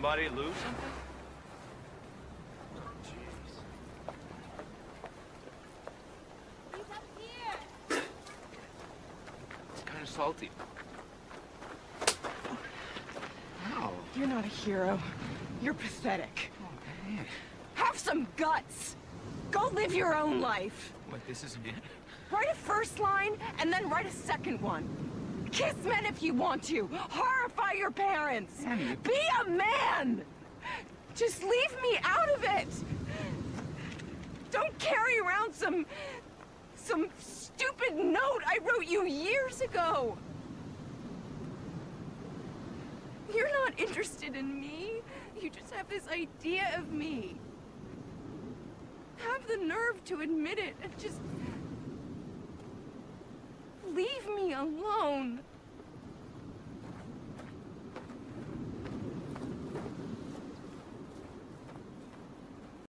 Somebody lose something? Jeez. He's up here. It's kind of salty. Ow. You're not a hero. You're pathetic. Oh, man. Have some guts! Go live your own hmm. life! What, this isn't it? Write a first line, and then write a second one. Kiss men if you want to. Horrify your parents. Annie. Be a man! Just leave me out of it! Don't carry around some... some stupid note I wrote you years ago! You're not interested in me. You just have this idea of me. Have the nerve to admit it and just... Leave me alone.